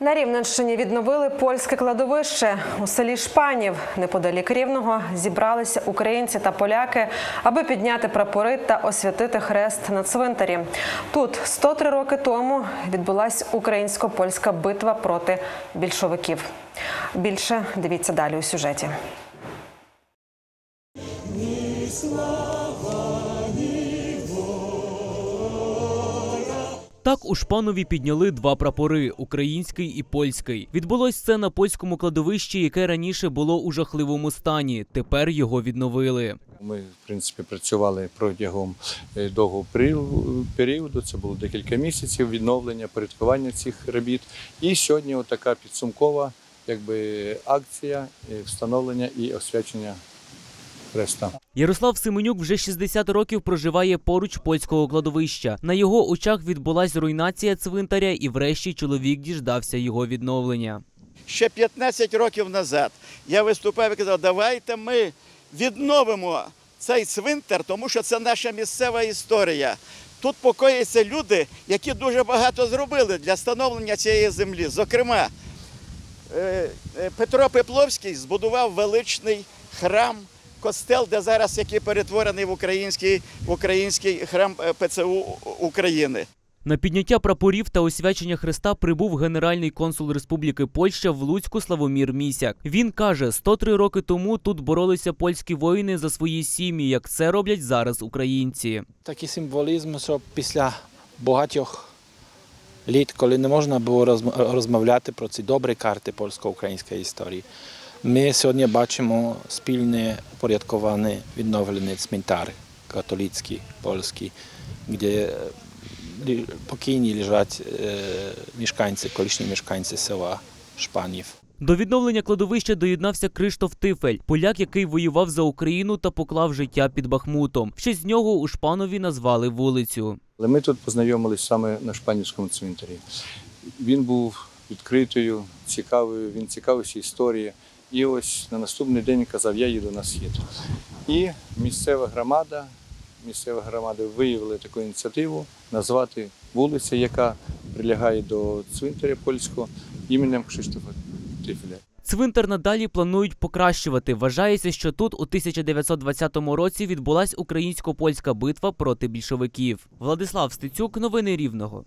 На Рівненщині відновили польське кладовище у селі Шпанів. Неподалік Рівного зібралися українці та поляки, аби підняти прапори та освятити хрест на цвинтарі. Тут 103 роки тому відбулася українсько-польська битва проти більшовиків. Більше дивіться далі у сюжеті. Так у Шпанові підняли два прапори український і польський. Відбулось це на польському кладовищі, яке раніше було у жахливому стані. Тепер його відновили. Ми, в принципі, працювали протягом е, довгого періоду-. Це було декілька місяців відновлення, порядкування цих робіт. І сьогодні така підсумкова якби, акція е, встановлення і освячення хреста. Ярослав Семенюк вже 60 років проживає поруч польського кладовища. На його очах відбулась руйнація цвинтаря, і врешті чоловік діждався його відновлення. ще 15 років назад я виступав і казав, давайте ми відновимо цей цвинтар, тому що це наша місцева історія. Тут покояться люди, які дуже багато зробили для становлення цієї землі. Зокрема, е, е, Петро Пепловський збудував величний храм, костел, де зараз який перетворений в український, в український храм е, ПЦУ України. На підняття прапорів та освячення хреста прибув генеральний консул Республіки Польща в Луцьку Славомір Місяк. Він каже, 103 роки тому тут боролися польські воїни за свої сім'ї, як це роблять зараз українці. Такий символізм, що після багатьох літ, коли не можна було розмовляти про ці добрі карти польсько-української історії, ми сьогодні бачимо спільне упорядкований відновлений цмінтар католицький, польський, де покійні лежать мешканці, колишні мешканці села Шпанів. До відновлення кладовища доєднався Криштоф Тифель, поляк, який воював за Україну та поклав життя під Бахмутом. В честь нього у Шпанові назвали вулицю. Але ми тут познайомились саме на Шпанівському цвинтарі. Він був відкритою, цікавою, він цікавився історією. І ось на наступний день казав, я їду на схід. І місцева громада, місцева громада виявила таку ініціативу назвати вулицю, яка прилягає до цвинтаря польського іменем Кшиштофа Тифеля. Цвинтар надалі планують покращувати. Вважається, що тут у 1920 році відбулась українсько-польська битва проти більшовиків. Владислав Стецюк, новини Рівного.